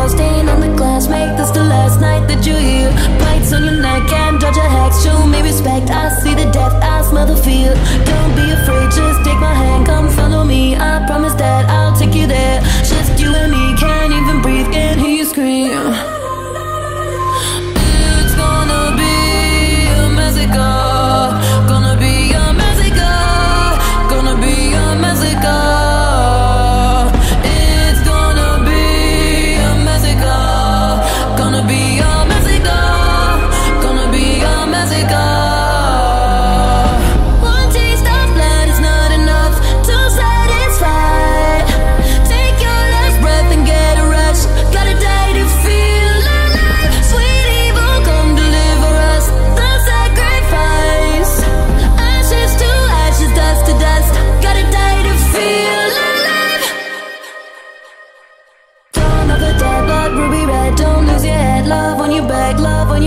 Your stain on the glass. Make this the last night that you hear. Bites on your neck and dodge a hex. Show me respect. I see the death, I smell the fear. Don't be afraid.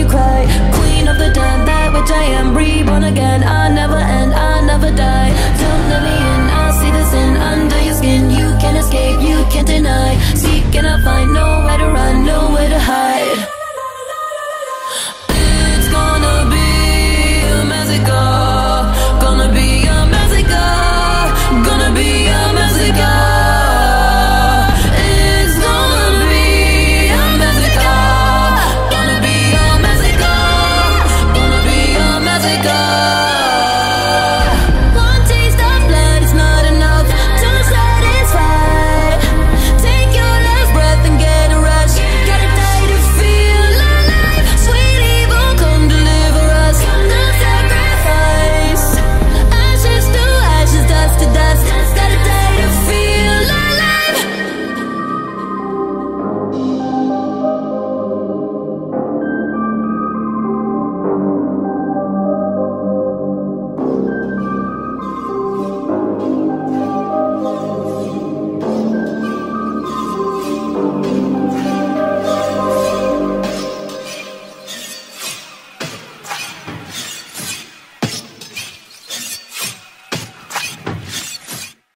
you cry. Queen of the dead, that which I am Reborn again, I never end, I never die.